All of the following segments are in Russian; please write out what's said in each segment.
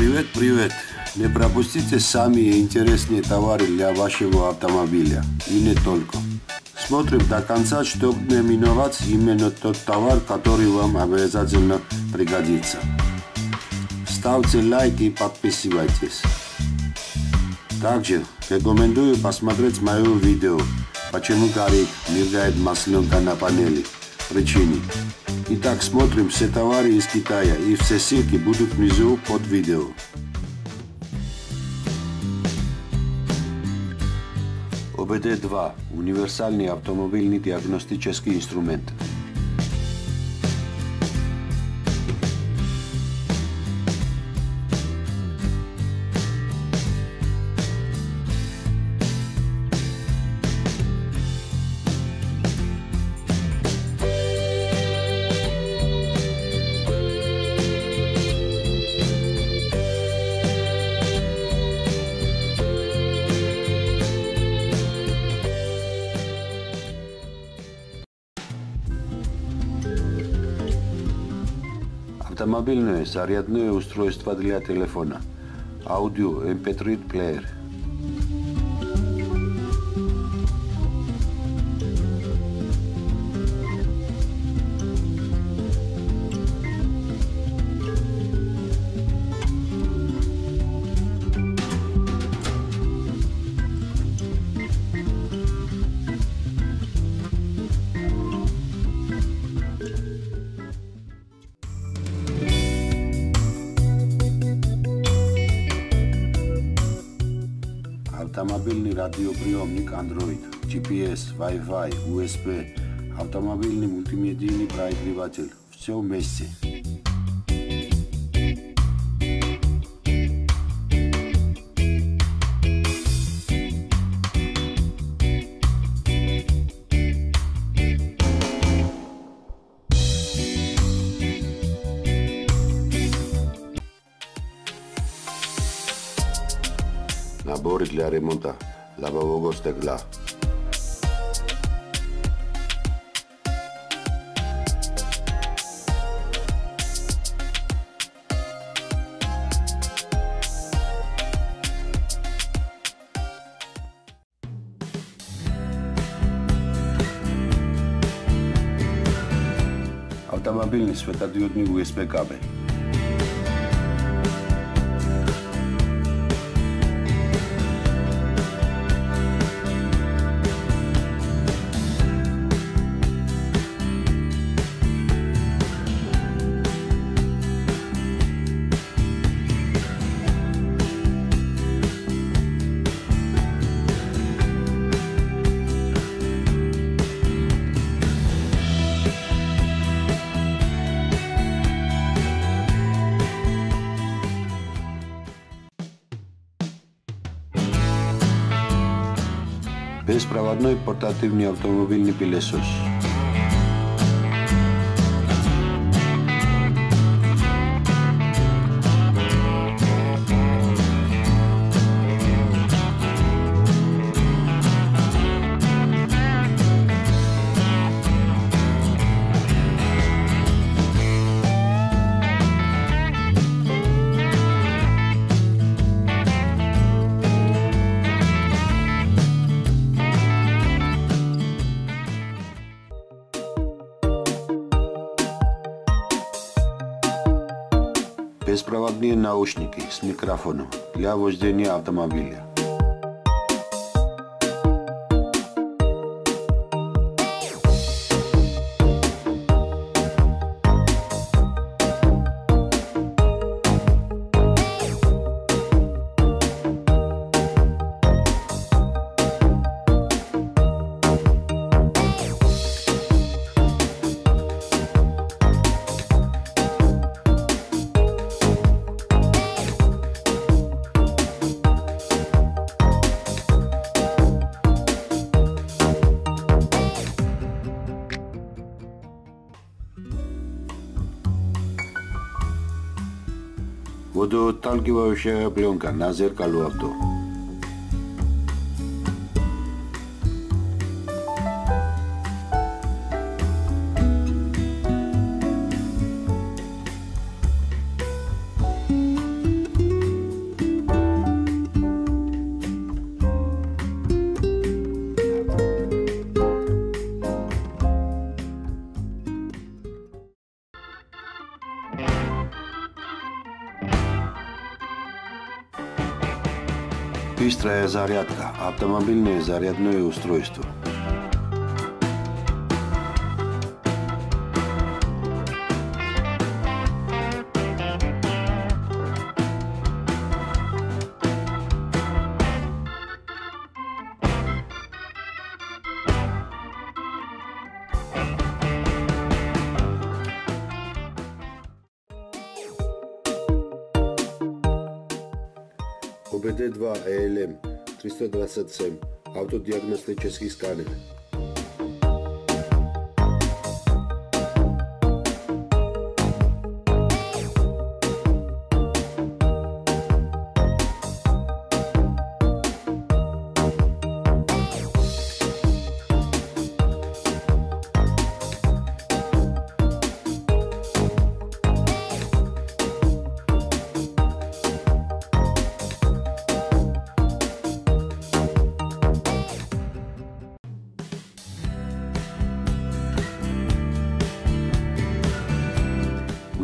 Привет, привет! Не пропустите самые интересные товары для вашего автомобиля. И не только. Смотрим до конца, чтобы не миновать именно тот товар, который вам обязательно пригодится. Ставьте лайк и подписывайтесь. Также рекомендую посмотреть мое видео «Почему горит, мигает масленка на панели?» Причины. Итак, смотрим все товары из Китая и все ссылки будут внизу под видео. ОБД-2 – универсальный автомобильный диагностический инструмент. Автомобильное зарядное устройство для телефона. Аудио MP3 плеер. Автомобильный радиоприемник Android, GPS, Wi-Fi, USB, автомобильный мультимедийный проигрыватель. Все вместе. labori dla remonta lavabowego stegla. Automobilny svetadiodný USB kabel. беспроводной и портативни автомобилни. Беспроводные наушники с микрофоном для вождения автомобиля. Водоотталкивающая пленка на зеркалу авто. Быстрая зарядка. Автомобильное зарядное устройство. ОБД-2 ЭЛМ 327 автодиагностический сканер.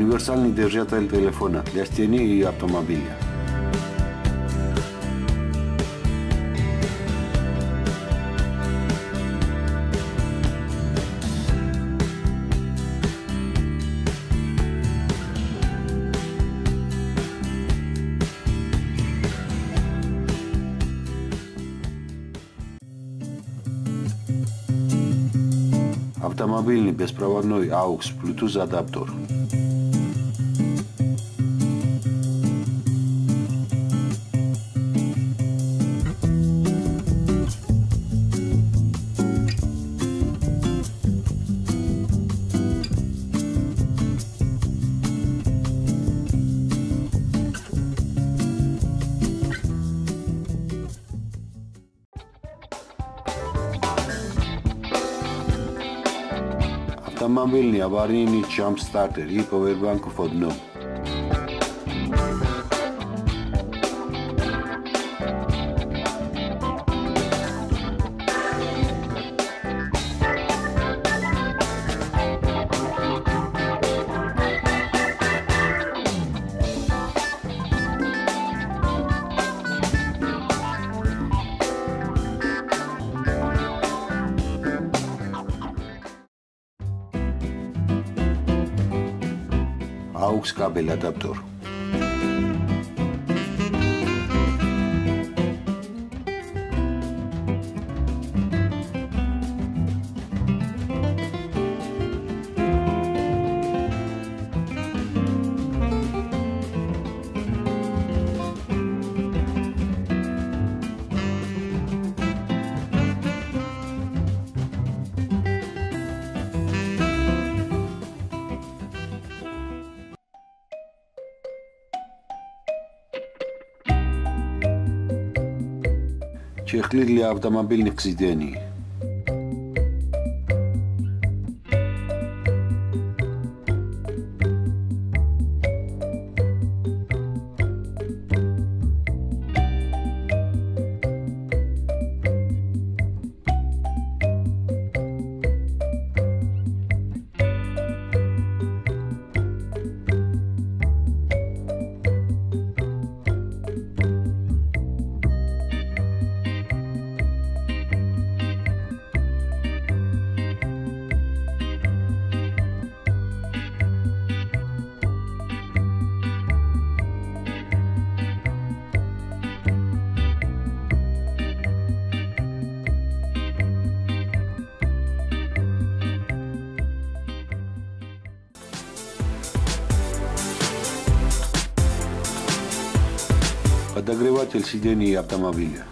Универсальный держатель телефона для стены и автомобиля. Автомобильный беспроводной AUX Bluetooth адаптер. автомобильный аварийный джамп-стартер и повербанку под дном. AUX-კაბელ ადაპტორ. адаптер. чехлы для автомобильных сидений. подогреватель сидений автомобиля.